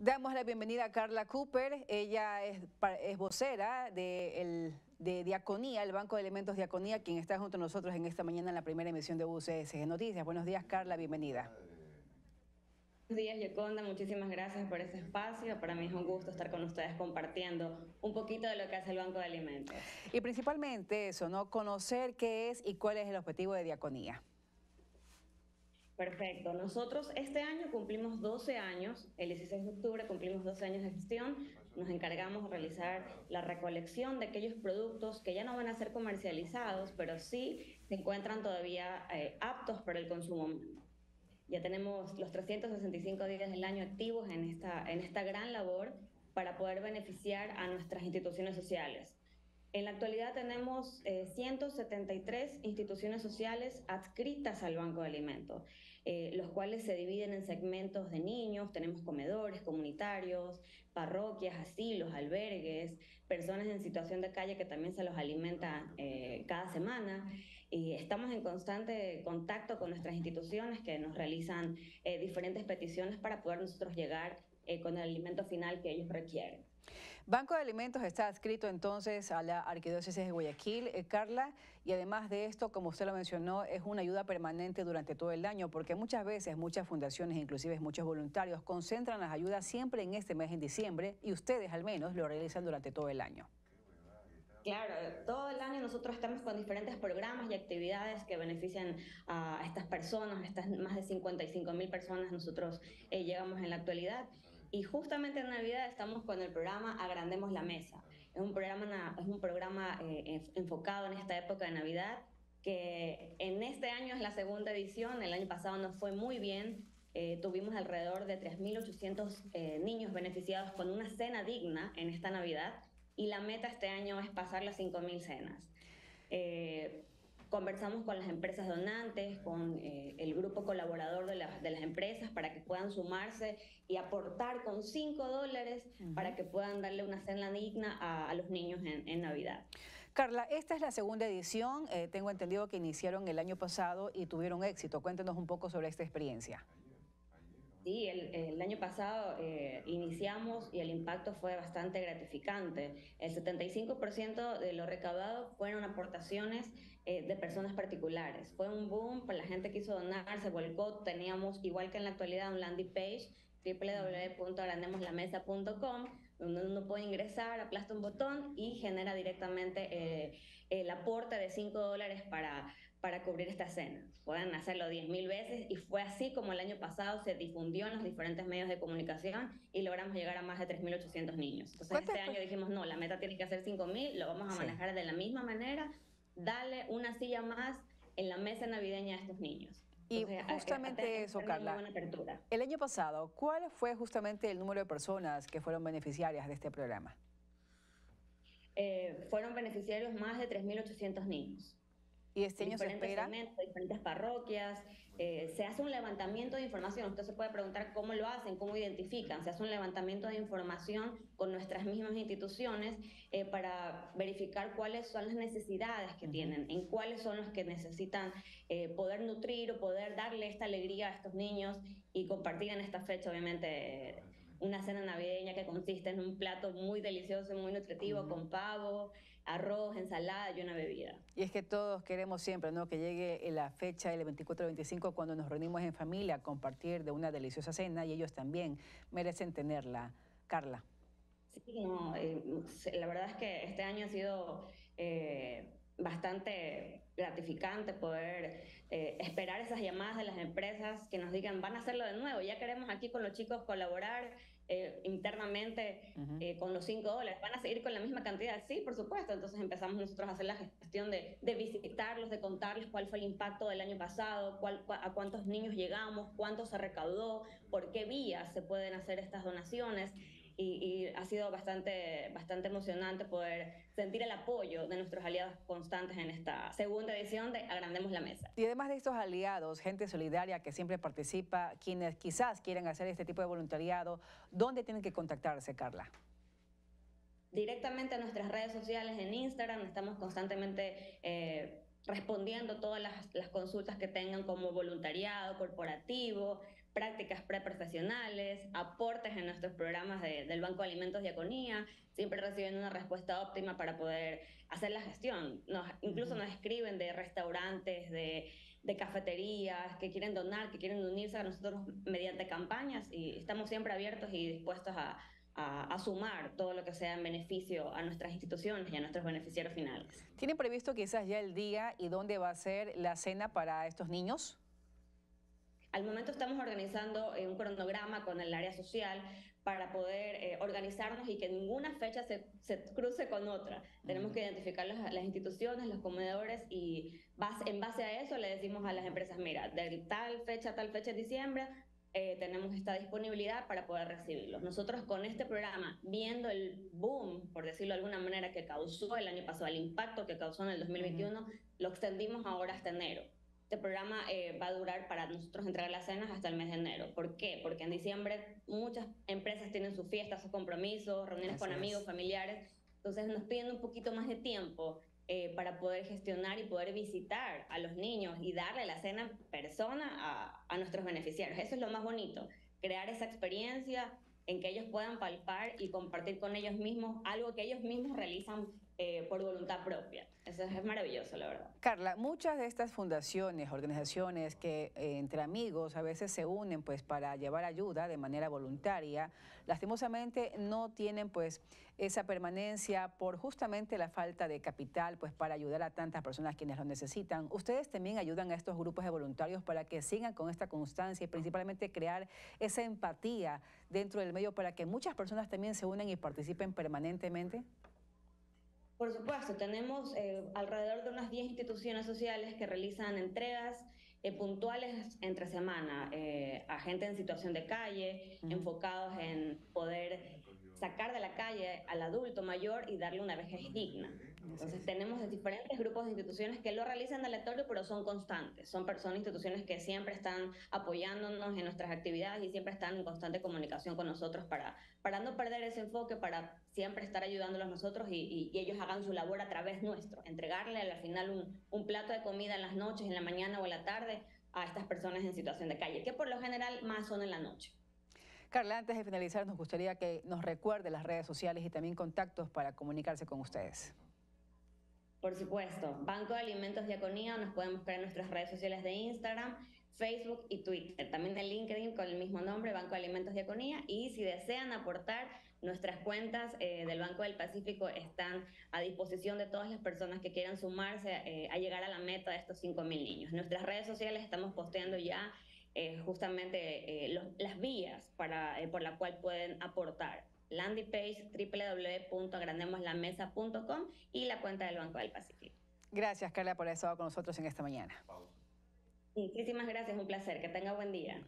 Damos la bienvenida a Carla Cooper. Ella es, vocera de, de Diaconía, el Banco de Elementos Diaconía, quien está junto a nosotros en esta mañana en la primera emisión de UCS Noticias. Buenos días, Carla, bienvenida. Buenos días, Yoconda. Muchísimas gracias por ese espacio. Para mí es un gusto estar con ustedes compartiendo un poquito de lo que hace el Banco de Alimentos. Y principalmente eso, ¿no? Conocer qué es y cuál es el objetivo de Diaconía. Perfecto. Nosotros este año cumplimos 12 años, el 16 de octubre cumplimos 12 años de gestión, nos encargamos de realizar la recolección de aquellos productos que ya no van a ser comercializados, pero sí se encuentran todavía eh, aptos para el consumo. Ya tenemos los 365 días del año activos en esta, en esta gran labor para poder beneficiar a nuestras instituciones sociales. En la actualidad tenemos 173 eh, instituciones sociales adscritas al Banco de Alimentos, eh, los cuales se dividen en segmentos de niños, tenemos comedores comunitarios, parroquias, asilos, albergues, personas en situación de calle que también se los alimenta eh, cada semana. Y estamos en constante contacto con nuestras instituciones que nos realizan diferentes peticiones para poder nosotros llegar con el alimento final que ellos requieren. Banco de Alimentos está adscrito entonces a la Arquidiócesis de Guayaquil, eh, Carla, y además de esto, como usted lo mencionó, es una ayuda permanente durante todo el año, porque muchas veces muchas fundaciones, inclusive muchos voluntarios, concentran las ayudas siempre en este mes, en diciembre, y ustedes al menos lo realizan durante todo el año. Claro, todo el año nosotros estamos con diferentes programas y actividades que benefician a estas personas, estas más de 55 mil personas nosotros eh, llegamos en la actualidad. Y justamente en Navidad estamos con el programa Agrandemos la Mesa. Es un programa, es un programa eh, enfocado en esta época de Navidad que en este año es la segunda edición, el año pasado nos fue muy bien, eh, tuvimos alrededor de 3.800 eh, niños beneficiados con una cena digna en esta Navidad y la meta este año es pasar las 5.000 cenas. Conversamos con las empresas donantes, con eh, el grupo colaborador de, de, las empresas para que puedan sumarse y aportar con 5 dólares para que puedan darle una cena digna a, los niños en, Navidad. Carla, esta es la segunda edición. Eh, tengo entendido que iniciaron el año pasado y tuvieron éxito. Cuéntenos un poco sobre esta experiencia. Sí, el, año pasado eh, iniciamos y el impacto fue bastante gratificante. El 75% de lo recaudado fueron aportaciones eh, de personas particulares. Fue un boom, pues la gente quiso donar, se volcó. Teníamos, igual que en la actualidad, un landing page www.agrandemoslamesa.com, donde uno puede ingresar, aplasta un botón y genera directamente eh, el aporte de 5 dólares para, para cubrir esta cena. Pueden hacerlo 10.000 veces y fue así como el año pasado se difundió en los diferentes medios de comunicación y logramos llegar a más de 3.800 niños. Entonces este año dijimos, no, la meta tiene que ser 5.000, lo vamos a manejar de la misma manera, dale una silla más en la mesa navideña a estos niños. Y justamente eso, Carla. El año pasado, ¿cuál fue justamente el número de personas que fueron beneficiarias de este programa? Eh, fueron beneficiarios más de 3.800 niños. Y este año se espera. diferentes parroquias. Eh, se hace un levantamiento de información. Usted se puede preguntar cómo lo hacen, cómo identifican. Se hace un levantamiento de información con nuestras mismas instituciones eh, para verificar cuáles son las necesidades que tienen, en cuáles son los que necesitan eh, poder nutrir o poder darle esta alegría a estos niños y compartir en esta fecha, obviamente una cena navideña que consiste en un plato muy delicioso, muy nutritivo, con pavo, arroz, ensalada y una bebida. Y es que todos queremos siempre ¿no? que llegue la fecha del 24-25 cuando nos reunimos en familia a compartir de una deliciosa cena y ellos también merecen tenerla. Carla. Sí, no, eh, la verdad es que este año ha sido... Eh, bastante gratificante poder eh, esperar esas llamadas de las empresas que nos digan, van a hacerlo de nuevo, ya queremos aquí con los chicos colaborar eh, internamente eh, con los 5 dólares, van a seguir con la misma cantidad, sí, por supuesto, entonces empezamos nosotros a hacer la gestión de, de visitarlos, de contarles cuál fue el impacto del año pasado, cuál, a cuántos niños llegamos, cuánto se recaudó, por qué vías se pueden hacer estas donaciones y, ha sido bastante, bastante emocionante poder sentir el apoyo de nuestros aliados constantes en esta segunda edición de Agrandemos la Mesa. Y además de estos aliados, gente solidaria que siempre participa, quienes quizás quieren hacer este tipo de voluntariado, ¿dónde tienen que contactarse, Carla? Directamente a nuestras redes sociales en Instagram, estamos constantemente... Eh, respondiendo todas las, consultas que tengan como voluntariado corporativo, prácticas preprofesionales, aportes en nuestros programas del Banco de Alimentos Diaconía, siempre reciben una respuesta óptima para poder hacer la gestión. incluso nos escriben de restaurantes, de, cafeterías que quieren donar, que quieren unirse a nosotros mediante campañas y estamos siempre abiertos y dispuestos a, a, sumar todo lo que sea en beneficio a nuestras instituciones y a nuestros beneficiarios finales. ¿Tienen previsto quizás ya el día y dónde va a ser la cena para estos niños? Al momento estamos organizando eh, un cronograma con el área social para poder eh, organizarnos y que ninguna fecha se, cruce con otra. Tenemos que identificar las, instituciones, los comedores y en base a eso le decimos a las empresas, mira, de tal fecha a tal fecha de diciembre eh, tenemos esta disponibilidad para poder recibirlos. Nosotros con este programa, viendo el boom, por decirlo de alguna manera, que causó el año pasado, el impacto que causó en el 2021, lo extendimos ahora hasta enero. Este programa eh, va a durar para nosotros entregar las cenas hasta el mes de enero. ¿Por qué? Porque en diciembre muchas empresas tienen sus fiestas, sus compromisos, reuniones con amigos, familiares. Entonces nos piden un poquito más de tiempo eh, para poder gestionar y poder visitar a los niños y darle la cena persona a, a nuestros beneficiarios. Eso es lo más bonito, crear esa experiencia en que ellos puedan palpar y compartir con ellos mismos algo que ellos mismos realizan eh, por voluntad propia. Eso es maravilloso, la verdad. Carla, muchas de estas fundaciones, organizaciones que eh, entre amigos a veces se unen pues para llevar ayuda de manera voluntaria, lastimosamente no tienen pues esa permanencia por justamente la falta de capital pues para ayudar a tantas personas quienes lo necesitan. Ustedes también ayudan a estos grupos de voluntarios para que sigan con esta constancia y principalmente crear esa empatía dentro del medio para que muchas personas también se unan y participen permanentemente. Por supuesto, tenemos eh, alrededor de unas 10 instituciones sociales que realizan entregas eh, puntuales entre semana eh, a gente en situación de calle, enfocados en poder sacar de la calle al adulto mayor y darle una vejez digna. Entonces tenemos diferentes grupos de instituciones que lo realizan aleatorio, pero son constantes. Son personas, instituciones que siempre están apoyándonos en nuestras actividades y siempre están en constante comunicación con nosotros para, para no perder ese enfoque, para siempre estar ayudándolos nosotros y, ellos hagan su labor a través nuestro. Entregarle al final un, un plato de comida en las noches, en la mañana o en la tarde a estas personas en situación de calle, que por lo general más son en la noche. Carla, antes de finalizar, nos gustaría que nos recuerde las redes sociales y también contactos para comunicarse con ustedes. Por supuesto, Banco de Alimentos Diaconía, nos pueden buscar en nuestras redes sociales de Instagram, Facebook y Twitter. También en LinkedIn con el mismo nombre, Banco de Alimentos Diaconía. Y si desean aportar, nuestras cuentas eh, del Banco del Pacífico están a disposición de todas las personas que quieran sumarse eh, a llegar a la meta de estos 5.000 niños. Nuestras redes sociales estamos posteando ya eh, justamente las vías para, por la cual pueden aportar landing page www.agrandemoslaMesa.com y la cuenta del Banco del Pacífico. Gracias, Carla, por haber estado con nosotros en esta mañana. Muchísimas gracias, un placer. Que tenga buen día.